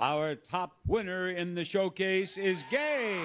Our top winner in the showcase is Gay.